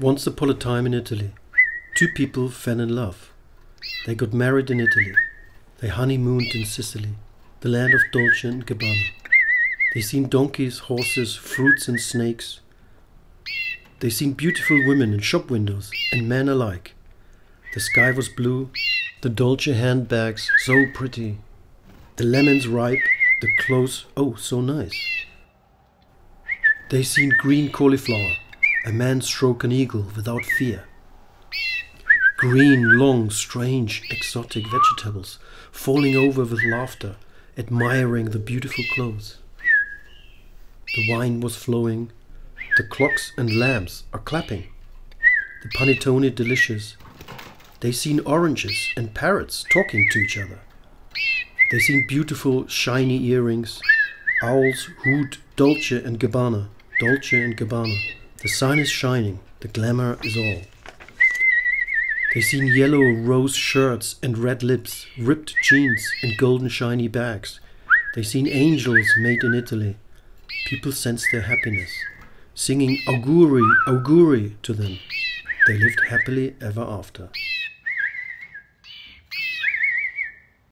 Once upon a time in Italy, two people fell in love. They got married in Italy. They honeymooned in Sicily, the land of Dolce and Gabbana. They seen donkeys, horses, fruits, and snakes. They seen beautiful women in shop windows and men alike. The sky was blue, the Dolce handbags so pretty, the lemons ripe, the clothes oh so nice. They seen green cauliflower, a man stroke an eagle without fear. Green, long, strange, exotic vegetables falling over with laughter, admiring the beautiful clothes. The wine was flowing, the clocks and lamps are clapping, the panettone delicious. They seen oranges and parrots talking to each other. They seen beautiful shiny earrings, owls hoot Dolce and Gabbana, Dolce and Gabbana. The sun is shining, the glamour is all. They seen yellow rose shirts and red lips, ripped jeans and golden shiny bags. They seen angels made in Italy. People sense their happiness, singing auguri, auguri to them. They lived happily ever after.